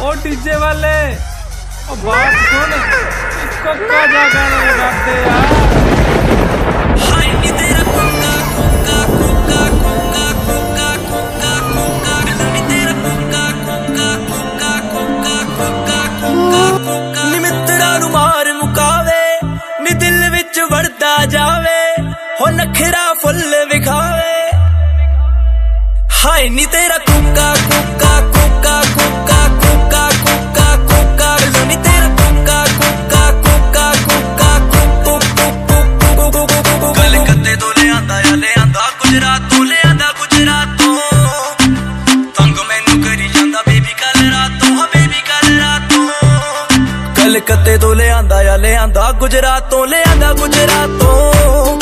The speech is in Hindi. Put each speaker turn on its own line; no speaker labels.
ओ डीजे वाले ओ बात सुन इसको काजा गाना लगाते यार
हाय नी तेरा कुंगा कुंगा कुंगा कुंगा कुंगा कुंगा कुंगा नी तेरा कुंगा कुंगा कुंगा कुंगा कुंगा कुंगा ਕੁੰਗਾ ਨੀ ਮਿੱਤਰਾਂ ਨੂੰ ਮਾਰ ਮੁਕਾਵੇ ਨੀ ਦਿਲ ਵਿੱਚ ਵੜਦਾ ਜਾਵੇ ਹੋ ਨਖਰਾ ਫੁੱਲ ਵਿਖਾਵੇ ਹਾਏ ਨੀ ਤੇਰਾ ਕੁੱਕਾ ਕੁੱਕਾ ਕੁੱਕਾ ਕਲਕੱਤੇ ਤੋਂ ਲਿਆਂਦਾ ਆ ਲਿਆਂਦਾ ਗੁਜਰਾਤ ਤੋਂ ਲਿਆਂਦਾ ਗੁਜਰਾਤ। ਤੋਂ